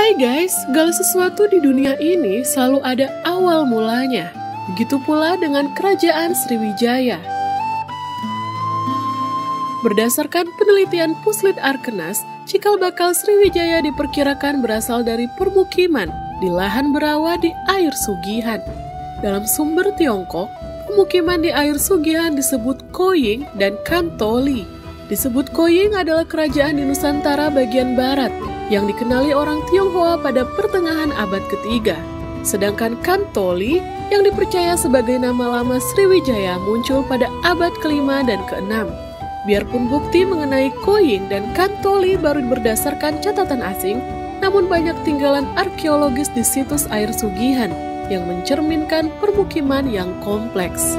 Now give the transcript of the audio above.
Hai guys, segala sesuatu di dunia ini selalu ada awal mulanya. Begitu pula dengan kerajaan Sriwijaya. Berdasarkan penelitian Puslit Arkenas, cikal bakal Sriwijaya diperkirakan berasal dari permukiman di lahan berawa di air Sugihan. Dalam sumber Tiongkok, pemukiman di air Sugihan disebut Koying dan Kantoli. Disebut Koying adalah kerajaan di Nusantara bagian barat yang dikenali orang Tionghoa pada pertengahan abad ketiga. Sedangkan Kantoli yang dipercaya sebagai nama lama Sriwijaya muncul pada abad kelima dan keenam. Biarpun bukti mengenai Koying dan Kantoli baru berdasarkan catatan asing, namun banyak tinggalan arkeologis di situs air Sugihan yang mencerminkan permukiman yang kompleks.